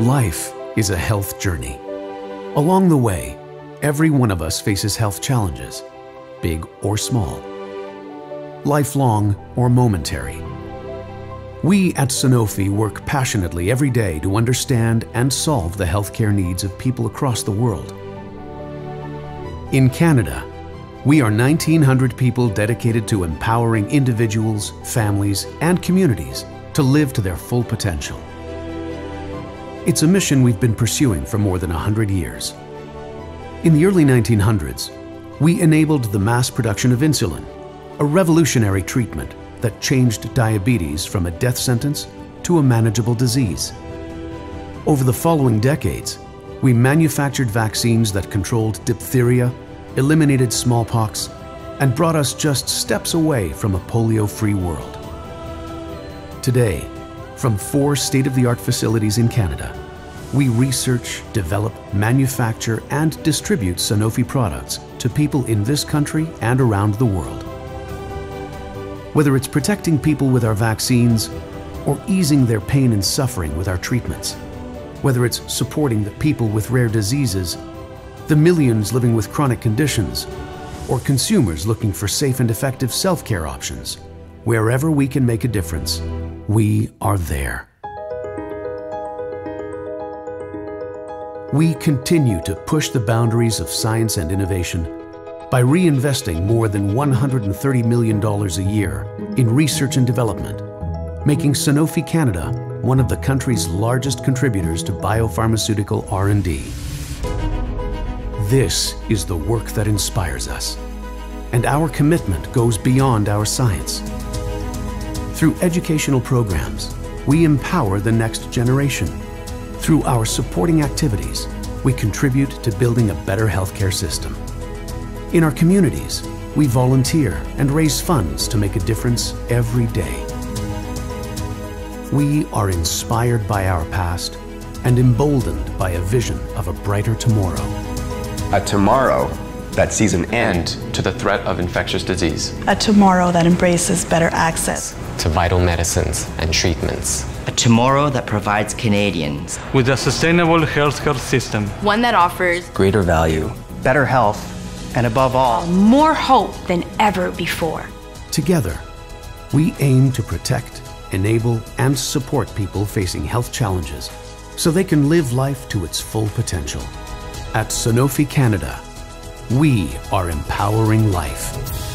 Life is a health journey. Along the way, every one of us faces health challenges, big or small, lifelong or momentary. We at Sanofi work passionately every day to understand and solve the healthcare needs of people across the world. In Canada, we are 1,900 people dedicated to empowering individuals, families, and communities to live to their full potential. It's a mission we've been pursuing for more than 100 years. In the early 1900s, we enabled the mass production of insulin, a revolutionary treatment that changed diabetes from a death sentence to a manageable disease. Over the following decades, we manufactured vaccines that controlled diphtheria, eliminated smallpox, and brought us just steps away from a polio-free world. Today, from four state-of-the-art facilities in Canada, we research, develop, manufacture, and distribute Sanofi products to people in this country and around the world. Whether it's protecting people with our vaccines or easing their pain and suffering with our treatments, whether it's supporting the people with rare diseases, the millions living with chronic conditions, or consumers looking for safe and effective self-care options, wherever we can make a difference, we are there. We continue to push the boundaries of science and innovation by reinvesting more than $130 million a year in research and development, making Sanofi Canada one of the country's largest contributors to biopharmaceutical R&D. This is the work that inspires us, and our commitment goes beyond our science. Through educational programs, we empower the next generation. Through our supporting activities, we contribute to building a better healthcare system. In our communities, we volunteer and raise funds to make a difference every day. We are inspired by our past and emboldened by a vision of a brighter tomorrow. A tomorrow that sees an end to the threat of infectious disease, A tomorrow that embraces better access. to vital medicines and treatments. A tomorrow that provides Canadians with a sustainable healthcare system. One that offers greater value, better health, and above all, more hope than ever before. Together, we aim to protect, enable, and support people facing health challenges so they can live life to its full potential. At Sanofi Canada, we are empowering life.